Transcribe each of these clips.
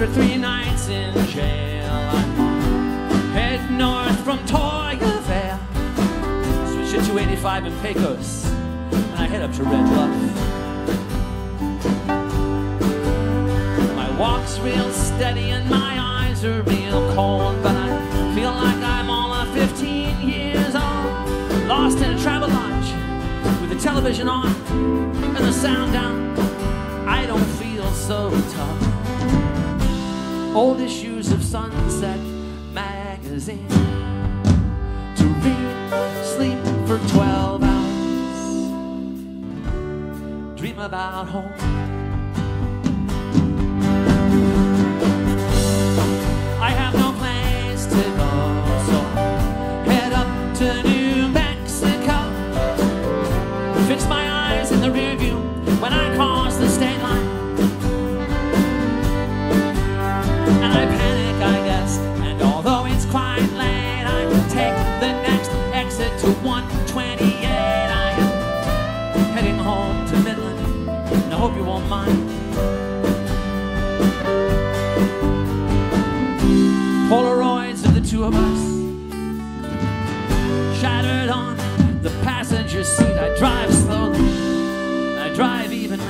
after three nights in jail, head north from Vale. Switch it to 85 in Pecos, and I head up to Red Bluff. My walk's real steady and my eyes are real cold, but I feel like I'm all of 15 years old. Lost in a Travelodge with the television on and the sound down. I don't feel so tough. Old issues of Sunset magazine to read, sleep for 12 hours, dream about home. I have no place to go, so head up to New 128. I am heading home to Midland, and I hope you won't mind. Polaroids of the two of us shattered on the passenger seat. I drive slowly, I drive evenly,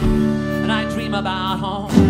and I dream about home.